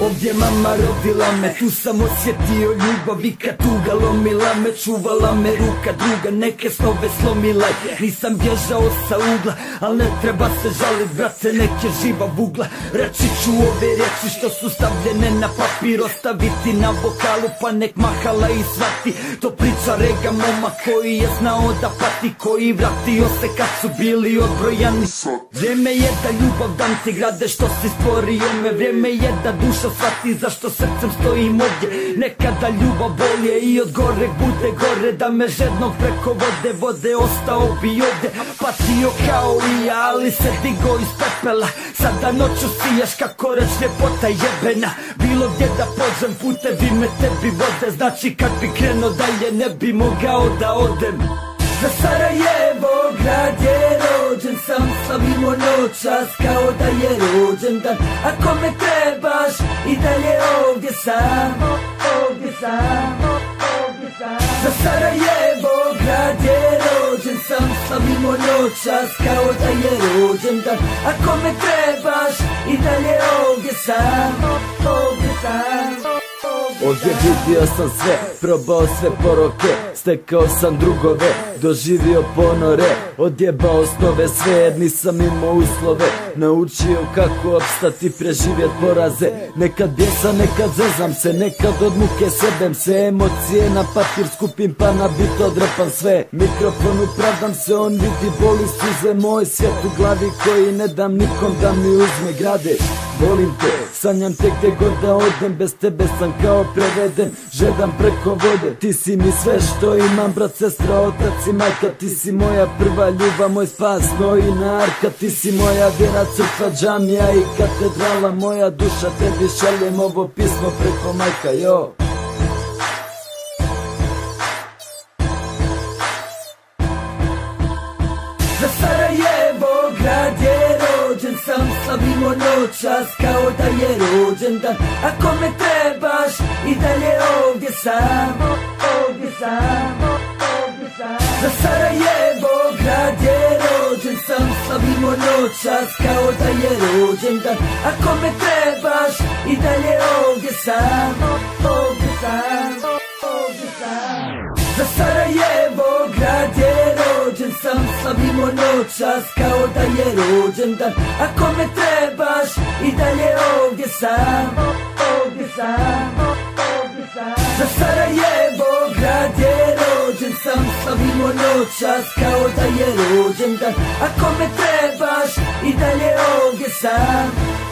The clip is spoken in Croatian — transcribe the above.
Ovdje mama rodila me, tu sam osjetio ljubav i kad tuga lomila me, čuvala me ruka druga, neke snove slomila Nisam bježao sa ugla, al ne treba se žalit, brate, neke živa vugla. Reći ću ove riječi što su stavljene na papir, ostaviti na vokalu, pa nek mahala i svati To priča rega moma koji je znao da pati, koji vratio se kad su bili odbrojani. Vrijeme je da ljubav dam ti grade što si stvorio me Vrijeme je da duša shvati zašto srcem stojim ovdje. Nekada ljubav bolje i od gore bude gore Da me žednog preko vode vode ostao bi ovdje. Patio kao i ja ali se digo iz pepela. Sada noću sijaš kako reč ljepota jebena. Bilo gdje da pođem putevi me tebi vode. Znači kad bi krenuo dalje ne bi mogao da odem. Za Sarajevo grad je rođen sam Slavimo noćas kao da je rođen dan Ako me trebaš? I dalje ovdje sam Ovdje sam, ovdje sam. Za Sarajevo grad je rođen sam Slavimo noćas kao da je rođen dan Ako me trebaš? I dalje ovdje sam Ovdje sam Ovdje vidio sam sve, probao sve poroke Stekao sam drugove, doživio ponore Odjebao snove sve jer nisam imao uslove Naučio kako opstati, preživjet poraze. Nekad bjesa, nekad zezam se, nekad od muke sebem se Emocije na papir skupim pa na bit odrepam sve. Mikrofon upravdam se, on vidi boli suze Moj svijet u glavi koji ne dam nikom da mi uzme grade Volim te, sanjam te gdje god da odem Bez tebe sam kao preveden, žedam preko vode Ti si mi sve što imam, brat, sestra, otac i majka. Ti si moja prva ljubav, moj spas, i narka. Ti si moja vjera, crkva, džamija i katedrala. Moja duša, tebi šaljem ovo pismo preko majka, jo noćas kao da je rođen dan Ako me trebaš i dalje ovdje sam. Ovdje sam, ovdje sam. Za Sarajevo grad je rođen sam Slavimo noćas kao da je rođen dan Ako me trebaš i dalje ovdje sam. Ovdje sam, ovdje sam. Za Sarajevo sam Slavimo noćas kao da je rođen dan Ako me trebaš i dalje ovdje sam. Ovdje sam, ovdje sam. Za Sarajevo grad je rođen sam Slavimo noćas kao da je rođen dan Ako me trebaš i dalje ovdje sam